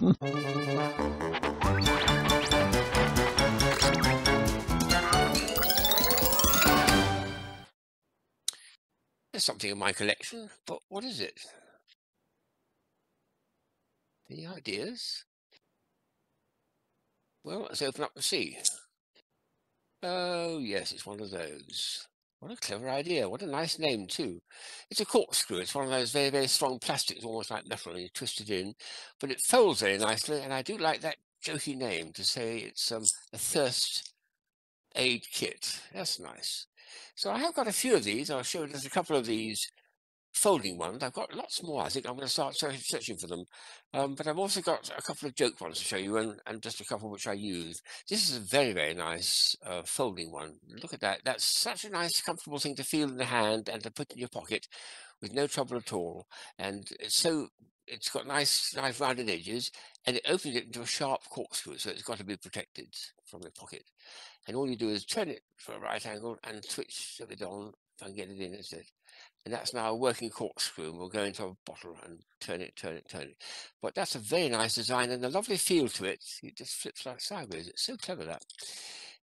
There's something in my collection, but what is it? Any ideas? Well, let's open up and see. Oh, yes, it's one of those. What a clever idea. What a nice name, too. It's a corkscrew. It's one of those very, very strong plastics, almost like metal, and you twist it in. But it folds very nicely, and I do like that jokey name to say it's um, a thirst aid kit. That's nice. So I have got a few of these. I'll show you just a couple of these folding ones. I've got lots more. I think I'm going to start searching for them. Um, but I've also got a couple of joke ones to show you and, and just a couple which I use. This is a very, very nice uh, folding one. Look at that. That's such a nice, comfortable thing to feel in the hand and to put in your pocket with no trouble at all. And it's so it's got nice, nice rounded edges, and it opens it into a sharp corkscrew, so it's got to be protected from the pocket. And all you do is turn it for a right angle and switch it on can get it in instead. And that's now a working corkscrew. We'll go into a bottle and turn it, turn it, turn it. But that's a very nice design and a lovely feel to it. It just flips like sideways. It's so clever that.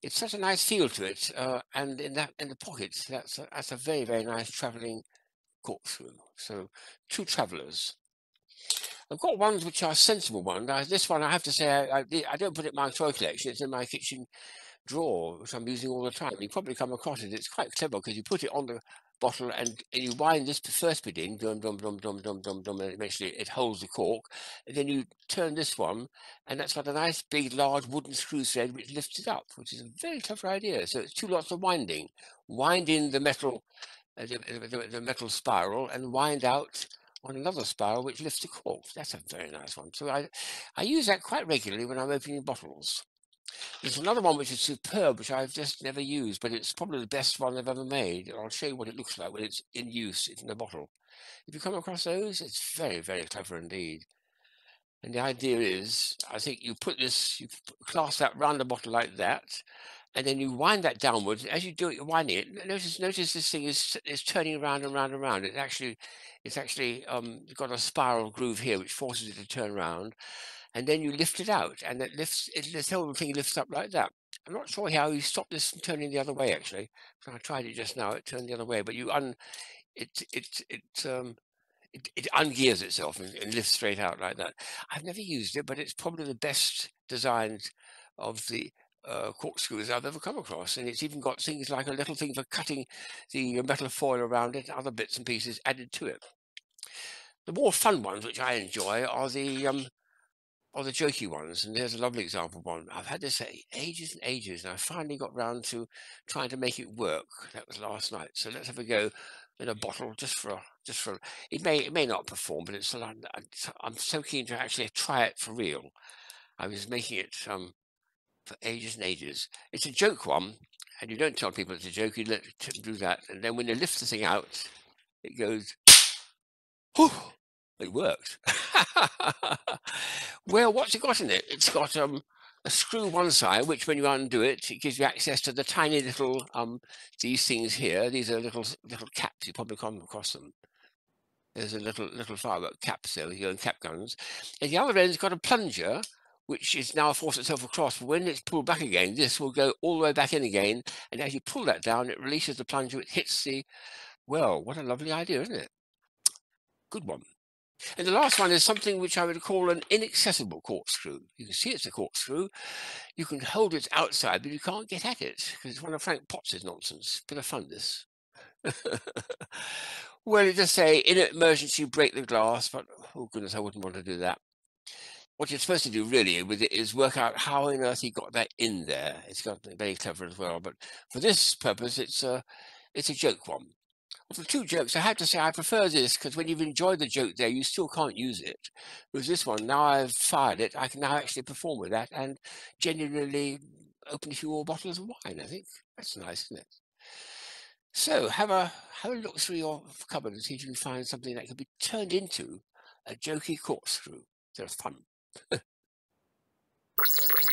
It's such a nice feel to it. Uh, and in that in the pockets, that's a, that's a very, very nice travelling corkscrew. So two travellers. I've got ones which are sensible ones. this one, I have to say, I, I, I don't put it in my toy collection. It's in my kitchen drawer, which I'm using all the time. You probably come across it. It's quite clever because you put it on the bottle and, you wind this first bit in, dum dum dum dum dum dum dum, and eventually it holds the cork. And then you turn this one, and that's got a nice big large wooden screw thread which lifts it up, which is a very clever idea. So it's two lots of winding. Wind in the metal, uh, the, the, the metal spiral, and wind out on another spiral which lifts the cork. That's a very nice one. So I, I use that quite regularly when I'm opening bottles. There's another one which is superb, which I've just never used, but it's probably the best one I've ever made. And I'll show you what it looks like when it's in use it's in the bottle. If you come across those, it's very, very clever indeed. And the idea is, I think you put this, you clasp that round the bottle like that, and then you wind that downwards. As you do it, you're winding it. Notice, notice this thing is is turning around and round and round. It actually, it's actually um, got a spiral groove here, which forces it to turn around and then you lift it out, and it lifts. It, this whole thing lifts up like that. I'm not sure how you stop this from turning the other way. Actually, I tried it just now. It turned the other way, but you un it it it um it, it ungears itself and, and lifts straight out like that. I've never used it, but it's probably the best designed of the uh, corkscrews I've ever come across. And it's even got things like a little thing for cutting the metal foil around it, other bits and pieces added to it. The more fun ones, which I enjoy, are the um, or the jokey ones. And there's a lovely example one. I've had this ages and ages, and I finally got round to trying to make it work. That was last night. So let's have a go in a bottle just for just for it may it may not perform, but it's I'm so keen to actually try it for real. I was making it um for ages and ages. It's a joke one, and you don't tell people it's a joke. You let them do that, and then when you lift the thing out, it goes. Whew, it worked. well, what's it got in it? It's got um, a screw one side, which when you undo it, it gives you access to the tiny little um, these things here. These are little little caps. You probably come across them. There's a little little firework caps there with your own cap guns. And the other end's got a plunger, which is now forced itself across. But when it's pulled back again, this will go all the way back in again. And as you pull that down, it releases the plunger. It hits the. Well, what a lovely idea, isn't it? Good one. And the last one is something which I would call an inaccessible corkscrew. You can see it's a corkscrew. You can hold it outside, but you can't get at it because it's one of Frank Potts' nonsense. Bit of fun, this. well, it just say, in an emergency, break the glass, but oh goodness, I wouldn't want to do that. What you're supposed to do really with it is work out how on earth he got that in there. It's got very clever as well, but for this purpose, it's a it's a joke one. The two jokes, I have to say I prefer this because when you've enjoyed the joke there, you still can't use it. Whereas this one, now I've fired it, I can now actually perform with that and genuinely open a few more bottles of wine. I think that's nice, isn't it? So have a have a look through your cupboard and see if you can find something that can be turned into a jokey corkscrew. They're fun.